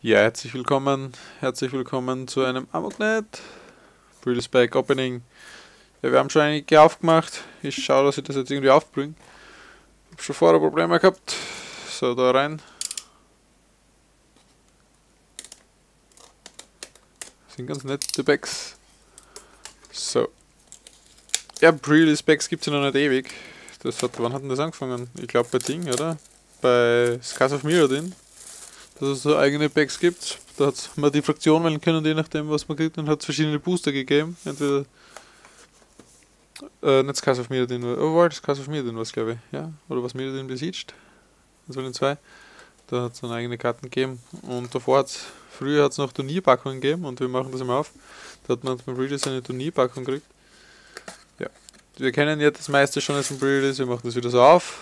Ja, herzlich willkommen, herzlich willkommen zu einem Amoknet Breeders Pack Opening. Ja, wir haben schon einige aufgemacht. Ich schaue, dass ich das jetzt irgendwie aufbringe. Ich habe schon vorher Probleme gehabt. So, da rein. Sind ganz nette Packs. So. Ja, Breeders Packs gibt es ja noch nicht ewig. Das hat, wann hat denn das angefangen? Ich glaube bei Ding, oder? Bei Scars of Mirrodin dass es so eigene Packs gibt. Da hat man die Fraktion wählen können, je nachdem, was man kriegt, und hat es verschiedene Booster gegeben. Entweder äh, nicht Scars of Mirrodin, oh, war das Scars of Mirrodin was, glaube ich, ja? Oder was Mirrodin besiegt. Das waren die zwei. Da hat es dann eigene Karten gegeben. Und davor hat früher hat es noch Turnierpackungen gegeben und wir machen das immer auf. Da hat man beim Breeders eine Turnierpackung gekriegt. Ja. Wir kennen ja das meiste schon als ein Breeders, wir machen das wieder so auf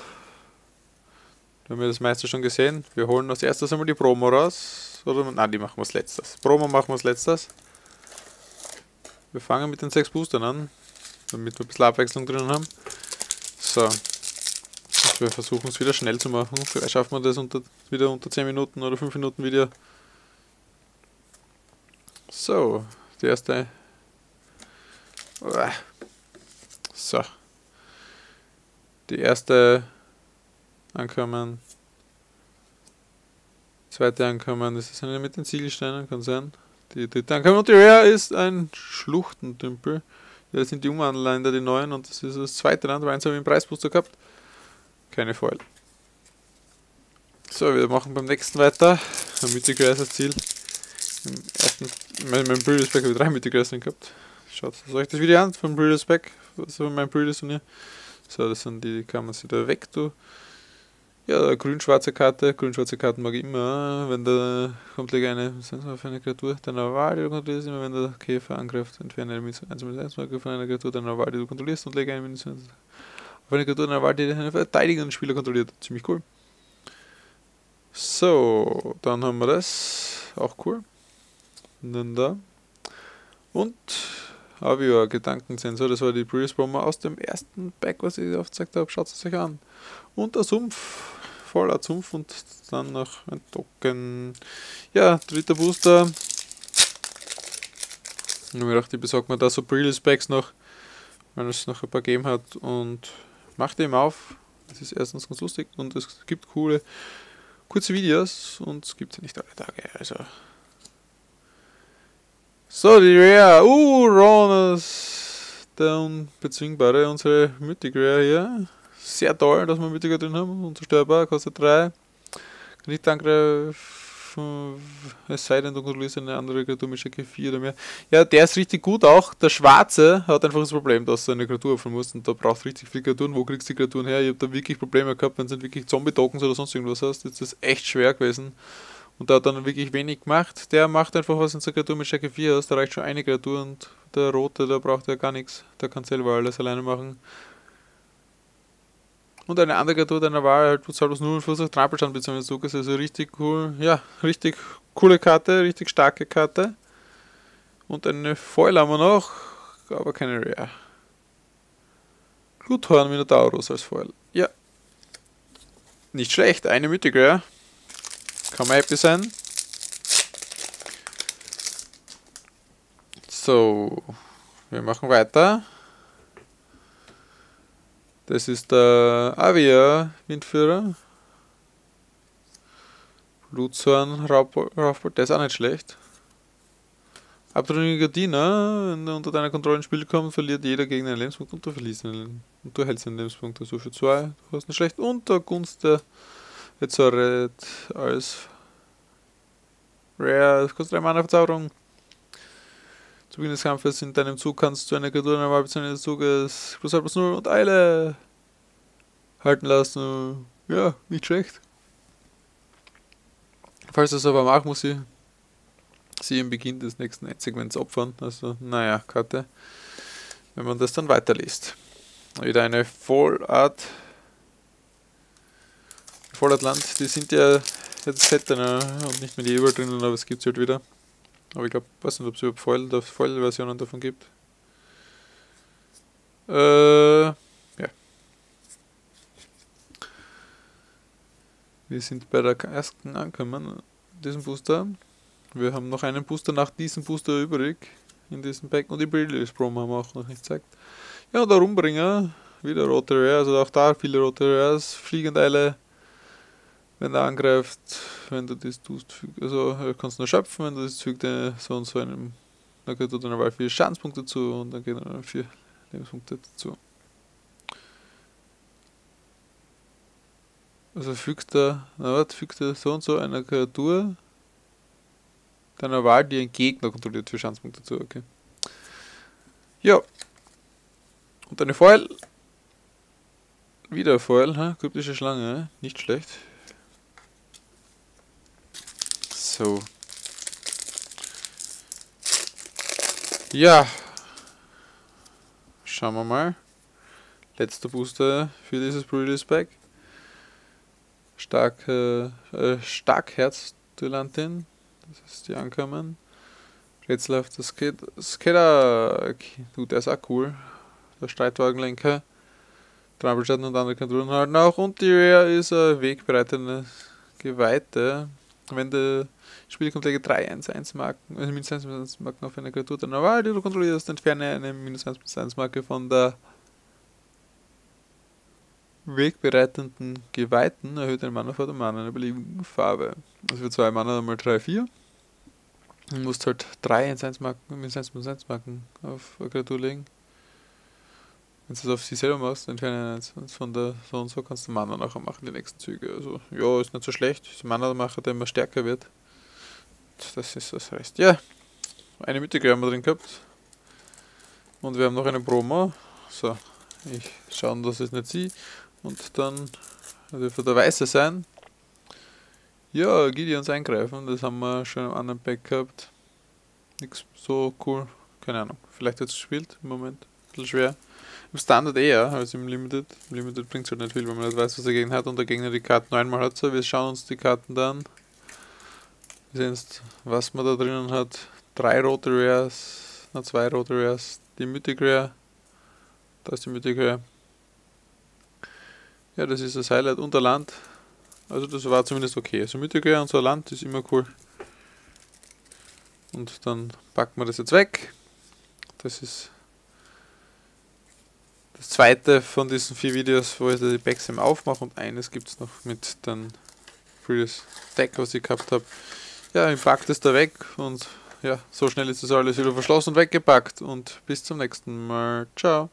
wir haben ja das meiste schon gesehen. Wir holen als erstes einmal die Promo raus. Oder, nein, die machen wir als letztes. Promo machen wir als letztes. Wir fangen mit den sechs Boostern an, damit wir ein bisschen Abwechslung drin haben. So. Wir versuchen es wieder schnell zu machen. Vielleicht schaffen wir das unter, wieder unter 10 Minuten oder 5 Minuten Video. So, die erste. So. Die erste ankommen. Zweite ankommen, das ist eine mit den Ziegelsteinen, kann sein. Die dritte ankommen und die Rare ist ein Schluchtentümpel. Das sind die Umwandler die neuen und das ist das zweite Land, weil eins haben wir im Preisbooster gehabt. Keine Foil. So, wir machen beim nächsten weiter. Ein Mythic Ziel. Im ersten, mein, mein Breeders Pack habe ich drei Mythic gehabt. Schaut euch das Video an vom Breeders Pack, also mein Breeders Turnier. So, das sind die, die kann man sich da weg tun. Ja, grün-schwarze Karte. Grün-schwarze Karten mag ich immer. Wenn da kommt gleich eine, für eine Kreatur? Deiner Wahl, die du kontrollierst, immer wenn der Käfer angreift, entferne eine Munition 1 1 Marke von einer Kreatur deiner Wahl, die du kontrollierst und lege eine Munition auf eine Kreatur deiner Wahl, die einen verteidigenden Spieler kontrolliert. Ziemlich cool. So, dann haben wir das. Auch cool. Und dann da. Und Avio Gedankensensor, das war die Previous Promo aus dem ersten Pack, was ich aufgezeigt habe. Schaut es euch an. Und der Sumpf voller Zumpf und dann noch ein Token. Ja, dritter Booster. Ich dachte, ich besorge mir da so Brilliant Packs noch, weil es noch ein paar gegeben hat und macht ihm auf. Das ist erstens ganz lustig und es gibt coole, kurze Videos und es gibt sie nicht alle Tage. Also. So, die Rare. Uh, Ronus. Der unbezwingbare, unsere Mythic Rare hier sehr toll, dass wir Mythiker drin haben. Unzerstörbar, kostet 3. Nicht angreifen, es sei denn, du kontrollierst eine andere Kreatur mit Stärke 4 oder mehr. Ja, der ist richtig gut auch. Der Schwarze hat einfach das Problem, dass du eine Kreatur öffnen musst und da brauchst du richtig viele Kreaturen. Wo kriegst du die Kreaturen her? Ich habe da wirklich Probleme gehabt, wenn du wirklich Zombie-Tokens oder sonst irgendwas hast. Ist das echt schwer gewesen. Und der hat dann wirklich wenig gemacht. Der macht einfach was in der Kreatur mit Stärke 4 hast. Da reicht schon eine Kreatur und der Rote, der braucht ja gar nichts. Der kann selber alles alleine machen. Und eine andere Kreatur deiner Wahl halt plus plus 0 Versuch Trampelstand bzw. Zug ist also richtig cool. Ja, richtig coole Karte, richtig starke Karte. Und eine Foil haben wir noch, aber keine Rare. Gluthorn Minotaurus als Foil. Ja. Nicht schlecht, eine Mythic Rare. Kann man happy sein. So, wir machen weiter. Das ist der Avia Windführer. Blutzorn, Raufbold, der ist auch nicht schlecht. Abtrünniger Diener, wenn er unter deiner Kontrolle ins Spiel kommt, verliert jeder gegen einen Lebenspunkt und du verlierst einen und du hältst einen Lebenspunkt. Also für zwei, du hast nicht schlecht. Und der Gunst der Ezoret als Rare, das kostet drei Mana Verzauberung. Zu Beginn des Kampfes in deinem Zug kannst du eine Kreatur in der Wahl bzw. des Zuges plus 0 0 und Eile halten lassen. Ja, nicht schlecht. Falls das aber macht, muss ich sie im Beginn des nächsten Segments opfern. Also, naja, Karte. Wenn man das dann weiterliest. Wieder eine Vollart. Vollatland, die sind ja jetzt Setter und nicht mehr die überall drinnen, aber es gibt sie halt wieder. Aber ich glaube, weiß nicht, ob es überhaupt Foil, Foil-Versionen davon gibt. Äh, ja. Wir sind bei der ersten angekommen. diesen Booster. Wir haben noch einen Booster nach diesem Booster übrig in diesem Pack und die Brillious Promo haben wir auch noch nicht gezeigt. Ja, der Rumbringer, wieder rote Rare, also auch da viele rote Rares, Fliegendeile, wenn er angreift, wenn du das tust, also kannst du nur schöpfen, wenn du das fügt er so und so einem, dann er dann aber 4 Schadenspunkte zu und dann geht er 4 Lebenspunkte dazu. Also fügt er, na was, fügt er so und so einer Kreatur deiner Wahl, die ein Gegner kontrolliert, für Schadenspunkte zu, okay. Ja. Und eine Foil. Wieder Foil, ha? kryptische Schlange, nicht schlecht. So. Ja. Schauen wir mal. Letzter Booster für dieses Breeders Pack. Stark, äh, äh, Starkherz-Duellantin. Das ist die ankommen. Rätselhafter Skate Skater. Du, der ist auch cool. Der Streitwagenlenker. Trampelschatten und andere Kontrollen halten auch. Und die Rare ist ein wegbereitende Geweihte. Wenn der Spiel kommt gleich 3 1 1 Marken, also minus 1 1 Marken auf eine Kreatur der Wahl, die du kontrollierst, entferne eine minus 1 1 Marke von der wegbereitenden Geweihten, erhöht den Mana vor der Mana einer beliebigen Farbe. Also für 2 Mana einmal 3 4. Du musst halt 3 1 1 Marken, minus 1 1 Marken auf eine Kreatur legen. Wenn du es auf sie selber machst, entferne eins von der so und so kannst du Mana nachher machen, die nächsten Züge. Also, ja, ist nicht so schlecht. Ist Mana macher, der immer stärker wird. Das ist das heißt. Ja, eine Mythiker haben wir drin gehabt. Und wir haben noch eine Promo. So, ich schaue, dass es nicht sehe. Und dann dürfte der Weiße sein. Ja, Gideons eingreifen, das haben wir schon im anderen Pack gehabt. Nix so cool, keine Ahnung. Vielleicht jetzt gespielt im Moment. Ein bisschen schwer. Im Standard eher als im Limited. Im Limited bringt es halt nicht viel, wenn man nicht weiß, was der Gegner hat und der Gegner die Karten neunmal hat. So, wir schauen uns die Karten dann. Wir sehen jetzt, was man da drinnen hat. Drei rote Rares, na zwei rote Rares, die Mythic Rare. Da ist die Mythic Rare. Ja, das ist das Highlight unter Land. Also das war zumindest okay. Also Mythic Rare und so Land ist immer cool. Und dann packen wir das jetzt weg. Das ist das zweite von diesen vier Videos, wo ich die Packs im aufmache und eines gibt es noch mit dem Previous Deck, was ich gehabt habe. Ja, ich packe das da weg und ja, so schnell ist das alles wieder verschlossen und weggepackt und bis zum nächsten Mal. Ciao.